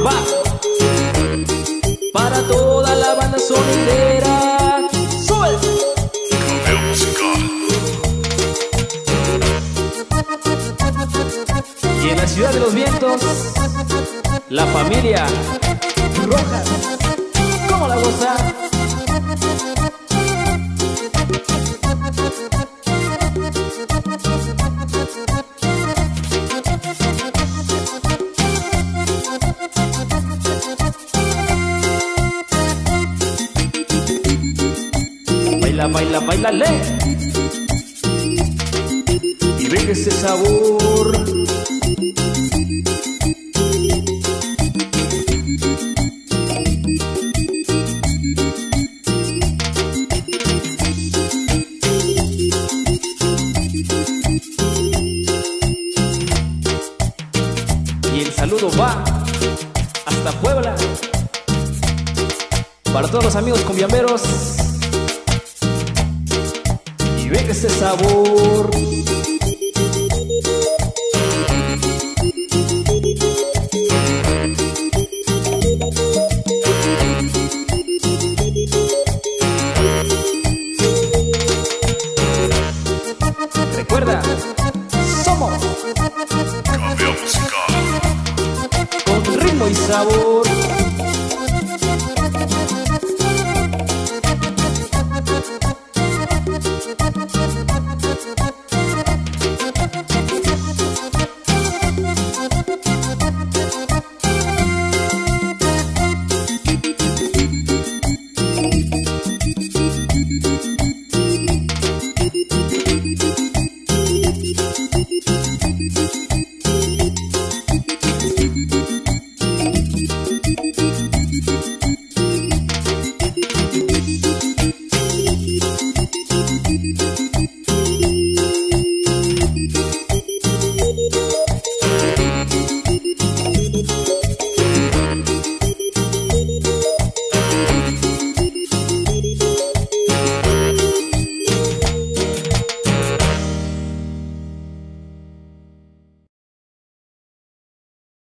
va para toda la banda sonidera. ¡Sube! Y en la ciudad de los vientos, la familia roja. Baila, baila, bailale. Y venga ese sabor. Y el saludo va hasta Puebla. Para todos los amigos combiamberos. Ese sabor. Recuerda, somos con ritmo y sabor.